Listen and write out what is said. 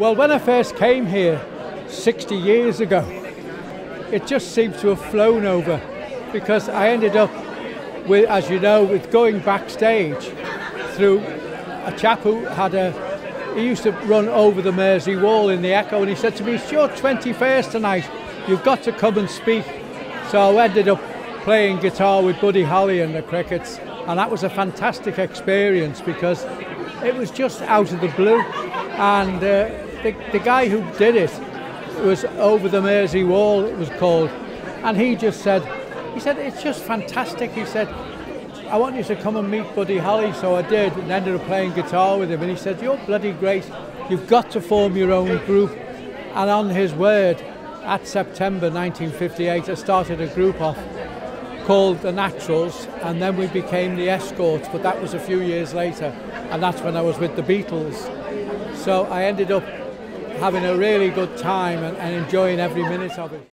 Well, when I first came here 60 years ago, it just seemed to have flown over because I ended up with, as you know, with going backstage through a chap who had a, he used to run over the Mersey Wall in the Echo and he said to me, it's your 21st tonight, you've got to come and speak. So I ended up playing guitar with Buddy Holly and the Crickets and that was a fantastic experience because it was just out of the blue and uh, the, the guy who did it was over the Mersey Wall, it was called, and he just said, he said, it's just fantastic. He said, I want you to come and meet Buddy Holly. So I did and ended up playing guitar with him. And he said, You're bloody great. You've got to form your own group. And on his word, at September 1958, I started a group off called The Naturals. And then we became The Escorts. But that was a few years later. And that's when I was with the Beatles. So I ended up having a really good time and, and enjoying every minute of it.